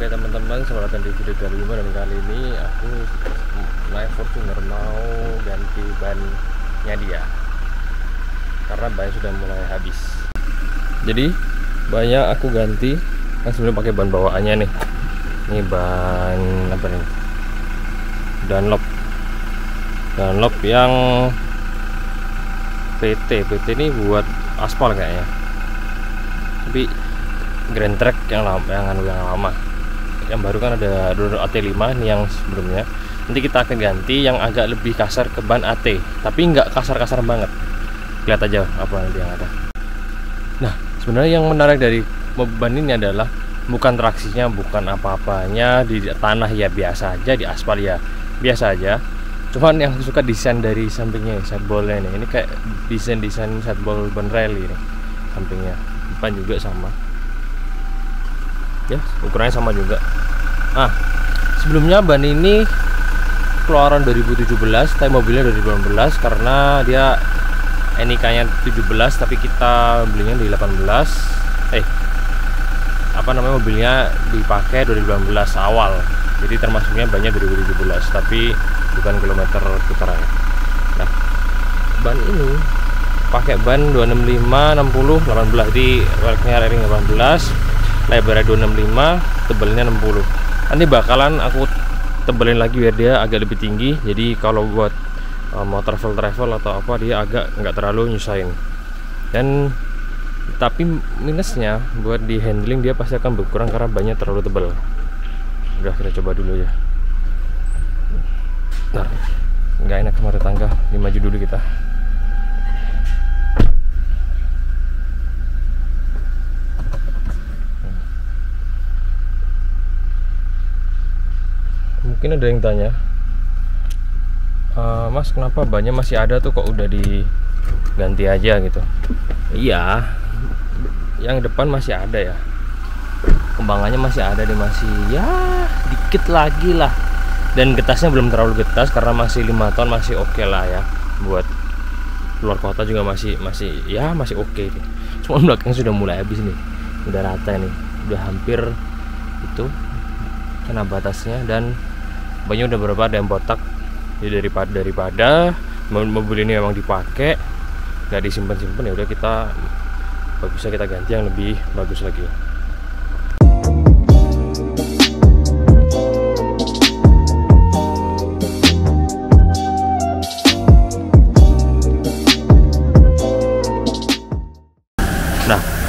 Oke teman-teman, selamat datang di video dari Bima dan kali ini aku naik Fortuner mau ganti bannya dia karena ban sudah mulai habis. Jadi banyak aku ganti kan sebelum pakai ban bawaannya nih. Ini ban apa nih? Dunlop. Dunlop yang PT. PT ini buat aspal kayaknya. Tapi Grand Track yang lama yang anu yang lama yang baru kan ada Donor AT5 nih yang sebelumnya. Nanti kita akan ganti yang agak lebih kasar ke ban AT tapi nggak kasar-kasar banget. Lihat aja apa nanti yang ada. Nah sebenarnya yang menarik dari ban ini adalah bukan traksinya bukan apa-apanya di tanah ya biasa aja di aspal ya biasa aja. Cuman yang suka desain dari sampingnya sideballnya ini ini kayak desain desain sideball ban rally ini sampingnya. Depan juga sama ya ukurannya sama juga. Nah sebelumnya ban ini keluaran 2017 tapi mobilnya 2018 karena dia NIK nya 17 tapi kita belinya di 18 eh apa namanya mobilnya dipakai 2018 awal. Jadi termasuknya banyak 2017 tapi bukan kilometer putarannya. Nah ban ini pakai ban 265 60 18 di welgnya ring 18 lebarnya 265 tebalnya 60 nanti bakalan aku tebelin lagi biar dia agak lebih tinggi. Jadi kalau buat uh, mau travel travel atau apa dia agak nggak terlalu nyusahin. Dan tapi minusnya buat di handling dia pasti akan berkurang karena banyak terlalu tebal. Udah kita coba dulu ya. Ntar, nggak enak kemarin tangga dimaju dulu kita mungkin ada yang tanya. E, mas kenapa banyak masih ada tuh kok udah diganti aja gitu? Iya. Yang depan masih ada ya? Kembangannya masih ada nih masih ya dikit lagi lah. Dan getasnya belum terlalu getas karena masih lima ton masih oke okay lah ya. Buat luar kota juga masih masih ya masih oke okay cuma belakang sudah mulai habis nih. Udah rata nih. Udah hampir itu kena batasnya dan banyak udah berapa ada yang botak? Jadi daripada daripada mobil ini memang dipakai. Nggak disimpan simpan ya udah kita bisa kita ganti yang lebih bagus lagi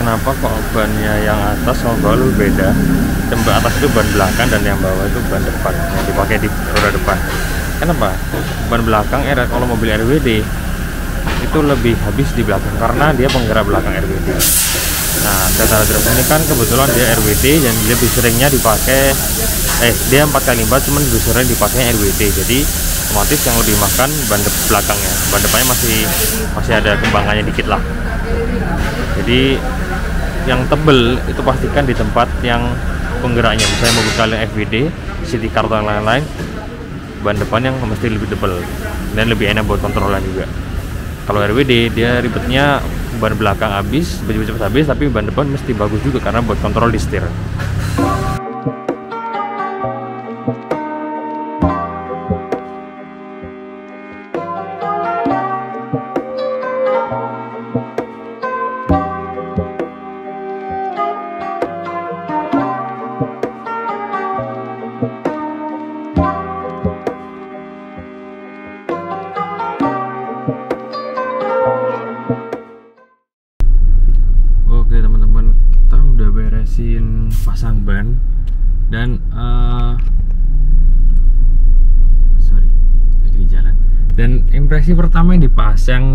kenapa kok bannya yang atas sama bawah lebih beda? Yang atas itu ban belakang dan yang bawah itu ban depan yang dipakai di roda depan. Kenapa? Ban belakang era kalau mobil RWD itu lebih habis di belakang karena dia penggerak belakang RWD. Nah, data Drop ini kan kebetulan dia RWD dan dia lebih seringnya dipakai eh dia 4 kali 4 cuman lebih sering dipakai RWD. Jadi otomatis yang lebih makan ban belakangnya. Ban depannya masih masih ada kembangannya dikit lah jadi yang tebel itu pastikan di tempat yang penggeraknya. Misalnya mobil kalian FWD city car dan lain-lain. Ban depan yang mesti lebih tebel dan lebih enak buat kontrolan juga. Kalau RWD dia ribetnya ban belakang habis baju cepat habis tapi ban depan mesti bagus juga karena buat kontrol di setir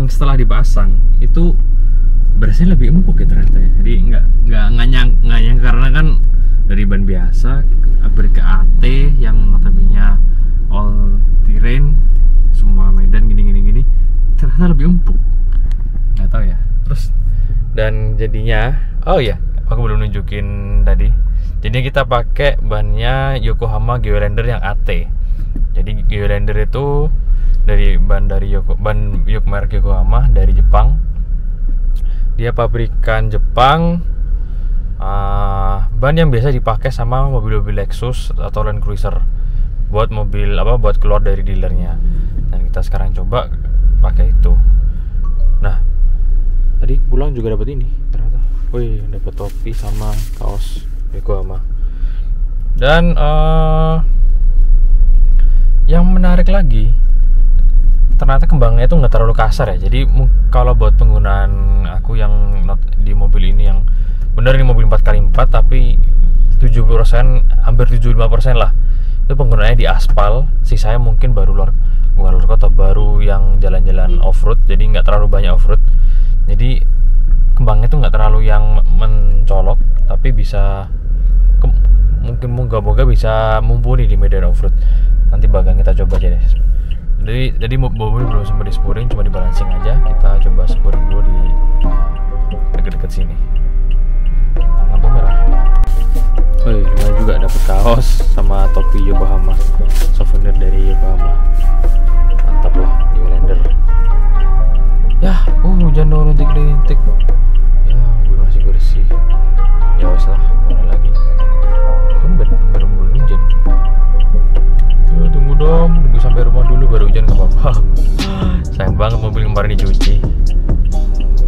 setelah dipasang itu berasnya lebih empuk ya ternyata ya. Jadi nggak nggak nganyang nganyang karena kan dari ban biasa upgrade ke AT yang notabene all terrain semua medan gini gini gini ternyata lebih empuk. Nggak tahu ya. Terus dan jadinya oh ya aku belum nunjukin tadi. Jadi kita pakai bannya Yokohama Geolander yang AT jadi Geolander itu dari ban dari Yoko, ban Yoko merek Yokohama dari Jepang. Dia pabrikan Jepang uh, ban yang biasa dipakai sama mobil-mobil Lexus atau Land Cruiser buat mobil apa buat keluar dari dealernya. Dan kita sekarang coba pakai itu. Nah tadi pulang juga dapat ini ternyata. Wih dapat topi sama kaos Yokohama. Dan uh, yang menarik lagi ternyata kembangnya itu nggak terlalu kasar ya. Jadi kalau buat penggunaan aku yang di mobil ini yang bener ini mobil 4x4 tapi 70% hampir 75% lah. Itu penggunaannya di aspal sisanya mungkin baru luar luar kota baru yang jalan-jalan off road jadi nggak terlalu banyak off road jadi kembangnya itu nggak terlalu yang mencolok tapi bisa ke, mungkin moga-moga bisa mumpuni di medan off road nanti bakal kita coba aja deh jadi jadi mobil belum sempat disepuring cuma di balancing aja. Kita coba sepuring dulu di deket-deket sini. Lampu merah. Wih, lumayan juga dapet kaos sama topi Yokohama. Souvenir dari Yokohama. Mantap lah di Highlander ya uh hujan dong rintik-rintik ya mobil masih bersih. Ya wes lah banget mobil kemarin dicuci.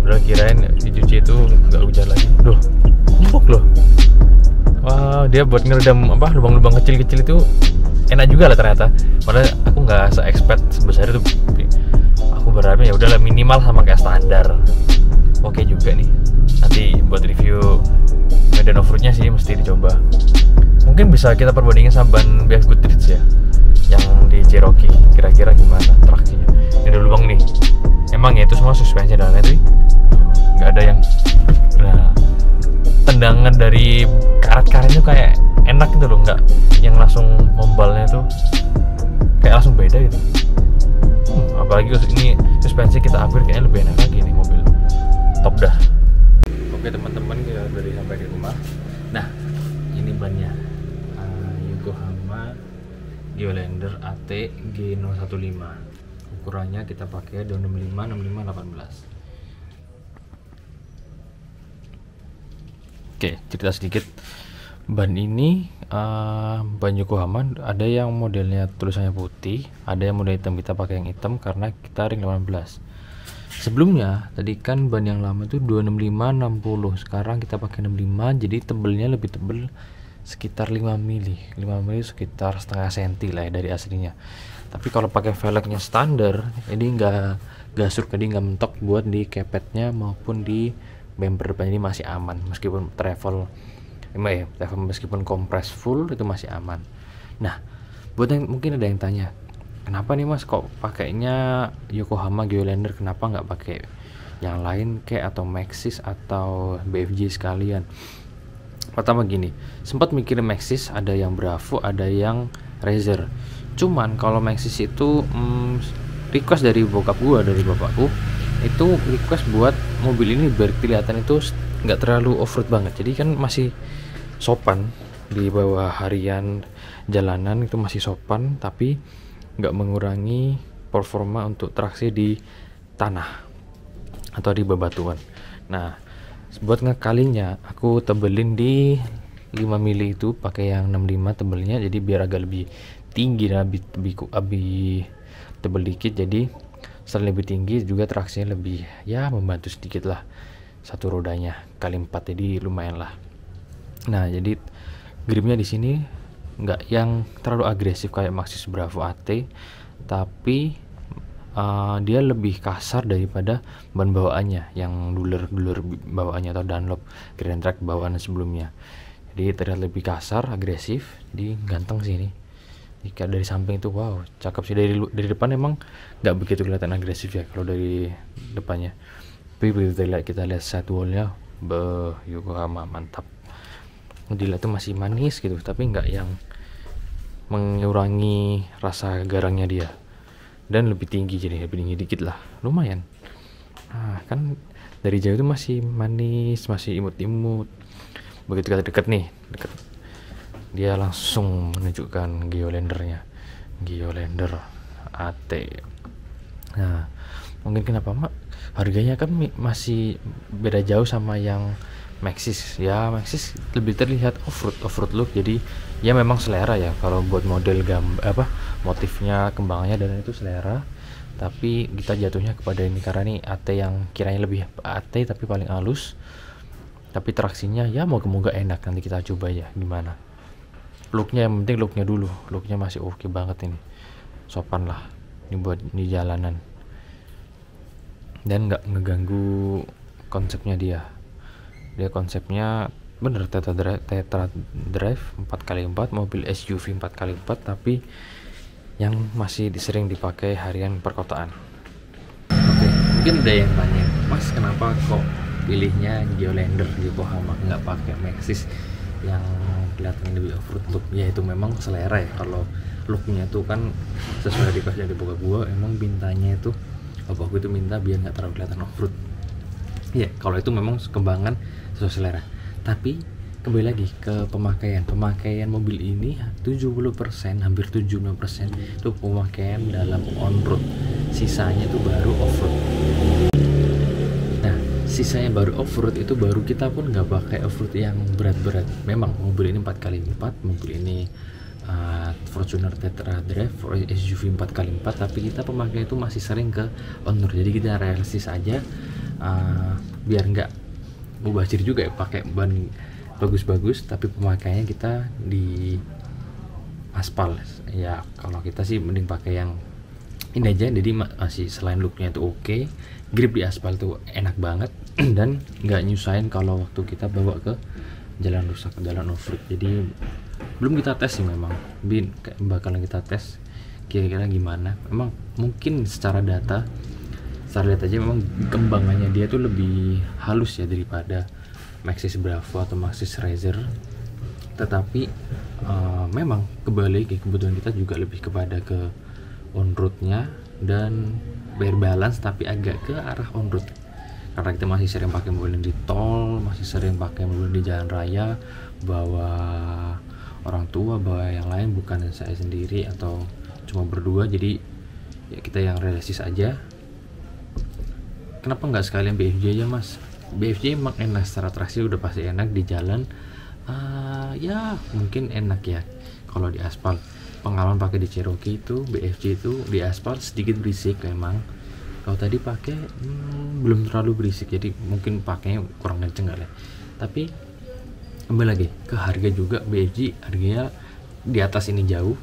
Udah kirain dicuci itu nggak hujan lagi. Duh, empuk loh. Wah dia buat ngeredam apa lubang-lubang kecil-kecil itu enak juga lah ternyata. Padahal aku nggak se expect sebesar itu. Aku berharapnya ya udahlah minimal sama kayak standar. Oke juga nih. Nanti buat review medan off roadnya sih mesti dicoba. Mungkin bisa kita perbandingin sama ban BF Goodrich ya Cherokee. Kira-kira gimana traksinya ini ada lubang nih. Emang ya itu semua suspensi dan lain-lain nggak ada yang nah tendangan dari karet-karetnya kayak enak gitu loh. Nggak yang langsung membalnya tuh kayak langsung beda gitu. Hmm, apalagi ini suspensi kita upgrade kayaknya lebih enak lagi nih AT G015 ukurannya kita pakai 265 65 18 Oke, cerita sedikit. Ban ini uh, ban Yokohama ada yang modelnya tulisannya putih, ada yang model hitam. Kita pakai yang hitam karena kita ring 18. Sebelumnya tadi kan ban yang lama itu 265 60. Sekarang kita pakai 65 jadi tebelnya lebih tebel sekitar 5 mili. 5 mili sekitar setengah senti lah ya dari aslinya. Tapi kalau pakai velgnya standar, ini enggak gasur jadi nggak mentok buat di kepetnya maupun di bumper depan. Ini masih aman. Meskipun travel ya travel meskipun kompres full itu masih aman. Nah buat yang mungkin ada yang tanya kenapa nih mas kok pakainya Yokohama Geolander? Kenapa nggak pakai yang lain kayak atau Maxis atau BFG sekalian pertama gini sempat mikirin Maxis ada yang Bravo ada yang Razer. Cuman kalau Maxis itu hmm, request dari bokap gua dari bapakku itu request buat mobil ini biar kelihatan itu nggak terlalu off road banget. Jadi kan masih sopan di bawah harian jalanan itu masih sopan tapi nggak mengurangi performa untuk traksi di tanah atau di bebatuan. Nah buat ngekalinya aku tebelin di 5 mili itu pakai yang 65 tebelnya jadi biar agak lebih tinggi dan lebih, lebih, lebih tebel dikit jadi selain lebih tinggi juga traksinya lebih ya membantu sedikit lah satu rodanya kali empat jadi lumayan lah. Nah jadi gripnya di sini nggak yang terlalu agresif kayak Maxis Bravo AT tapi uh, dia lebih kasar daripada ban bawaannya yang duler-duler bawaannya atau Dunlop Grand Track bawaan sebelumnya. Jadi terlihat lebih kasar agresif jadi ganteng sih ini. Jika dari samping itu wow cakep sih. Dari dari depan emang nggak begitu kelihatan agresif ya kalau dari depannya. Tapi begitu kita lihat kita lihat side wallnya be Yokohama mantap. Dilihat tuh masih manis gitu tapi nggak yang mengurangi rasa garangnya dia dan lebih tinggi jadi lebih tinggi dikit lah. Lumayan. Nah, kan dari jauh itu masih manis masih imut-imut. Begitu kita deket nih deket dia langsung menunjukkan geolendernya. Geolender AT nah mungkin kenapa mak? Harganya kan masih beda jauh sama yang Maxis. Ya Maxis lebih terlihat off-road off-road look. Jadi ya memang selera ya kalau buat model gambar apa motifnya kembangannya dan itu selera. Tapi kita jatuhnya kepada ini karena ini AT yang kiranya lebih AT tapi paling halus. Tapi traksinya ya moga-moga enak. Nanti kita coba ya gimana. Looknya yang penting looknya dulu. Looknya masih oke okay banget ini. Sopan lah. Ini buat di jalanan. Dan nggak ngeganggu konsepnya dia dia konsepnya bener tetra drive, tetra drive 4x4 mobil SUV 4x4 tapi yang masih sering dipakai harian perkotaan. Oke mungkin ada yang tanya mas kenapa kok pilihnya Geolander Yokohama nggak pakai Maxis yang kelihatan lebih off-road? Look ya itu memang selera ya kalau looknya tuh kan sesuai request dari buka gua emang bintanya itu gue itu minta biar nggak terlalu kelihatan off-road ya kalau itu memang kembangan sesuai selera. Tapi kembali lagi ke pemakaian. Pemakaian mobil ini 70% hampir 70% itu pemakaian dalam on road sisanya itu baru off road nah sisanya baru off road itu baru kita pun nggak pakai off road yang berat-berat. Memang mobil ini 4x4 mobil ini uh, Fortuner Tetra Drive SUV 4x4 tapi kita pemakaian itu masih sering ke on road jadi kita realistis aja uh, biar nggak mubazir juga ya pakai ban bagus-bagus tapi pemakaiannya kita di aspal. Ya kalau kita sih mending pakai yang ini aja. Jadi masih selain looknya itu oke okay, grip di aspal tuh enak banget. Dan nggak nyusahin kalau waktu kita bawa ke jalan rusak jalan off road jadi belum kita tes sih memang. Bin bakalan kita tes kira-kira gimana. Memang mungkin secara data secara lihat aja memang kembangannya dia tuh lebih halus ya daripada Maxis Bravo atau Maxis Razer. Tetapi uh, memang kembali ke kebutuhan kita juga lebih kepada ke on roadnya dan bear balance tapi agak ke arah on road karena kita masih sering pakai mobil di tol masih sering pakai mobil di jalan raya bawa orang tua bawa yang lain bukan saya sendiri atau cuma berdua. Jadi ya kita yang realistis aja kenapa nggak sekalian BFJ aja mas? BFJ emang enak secara traksi udah pasti enak di jalan. Uh, ya mungkin enak ya. Kalau di aspal pengalaman pakai di Cherokee itu BFJ itu di aspal sedikit berisik memang kalau tadi pakai hmm, belum terlalu berisik jadi mungkin pakainya kurang kenceng kali ya. tapi kembali lagi ke harga juga BFJ harganya di atas ini jauh.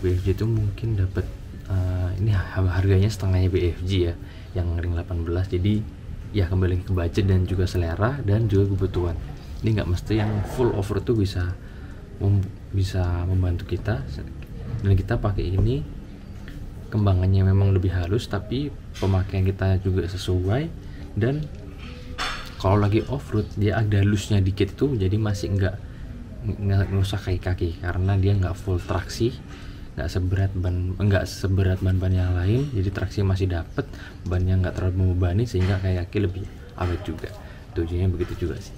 BFJ itu mungkin dapat uh, ini harganya setengahnya BFJ ya yang ring 18 jadi ya kembali ke budget dan juga selera dan juga kebutuhan. Ini nggak mesti yang full over tuh bisa mem bisa membantu kita. Dan kita pakai ini kembangannya memang lebih halus tapi pemakaian kita juga sesuai. Dan kalau lagi off road dia ada halusnya dikit tuh jadi masih nggak nggak usah kaki-kaki. Karena dia nggak full traksi nggak seberat ban nggak seberat ban-ban yang lain jadi traksi masih dapet bannya nggak terlalu membebani sehingga kayak kaki lebih awet juga. Tujuannya begitu juga sih.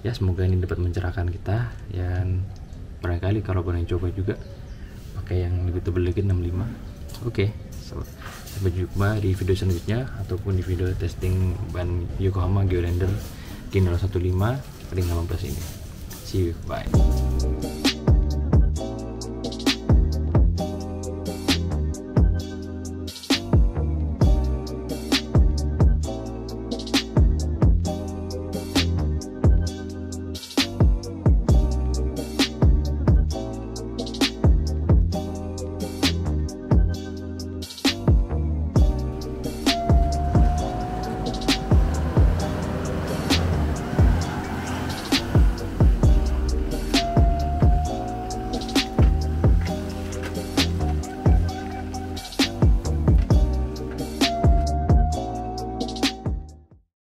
Ya semoga ini dapat mencerahkan kita dan barangkali kalau pernah coba juga pakai yang lebih tebal lagi 65 oke okay, so, sampai jumpa di video selanjutnya ataupun di video testing ban Yokohama Geolander di 015 ring 15 ini. See you bye